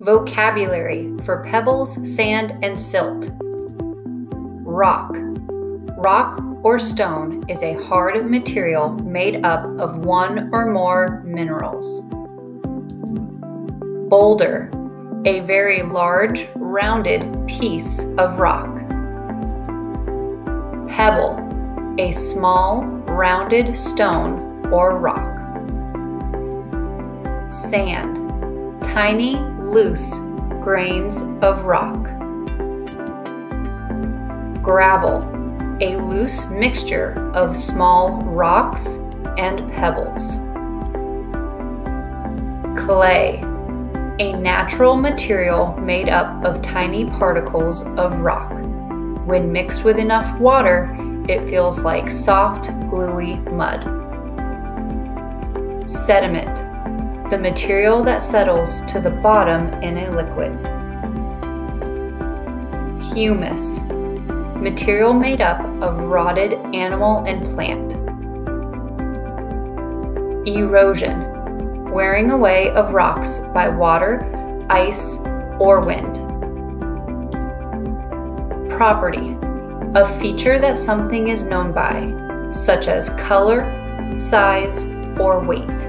Vocabulary for pebbles, sand, and silt. Rock. Rock or stone is a hard material made up of one or more minerals. Boulder. A very large, rounded piece of rock. Pebble. A small, rounded stone or rock. Sand. Tiny, loose grains of rock. Gravel, a loose mixture of small rocks and pebbles. Clay, a natural material made up of tiny particles of rock. When mixed with enough water, it feels like soft, gluey mud. Sediment, the material that settles to the bottom in a liquid. Humus, material made up of rotted animal and plant. Erosion, wearing away of rocks by water, ice, or wind. Property, a feature that something is known by, such as color, size, or weight.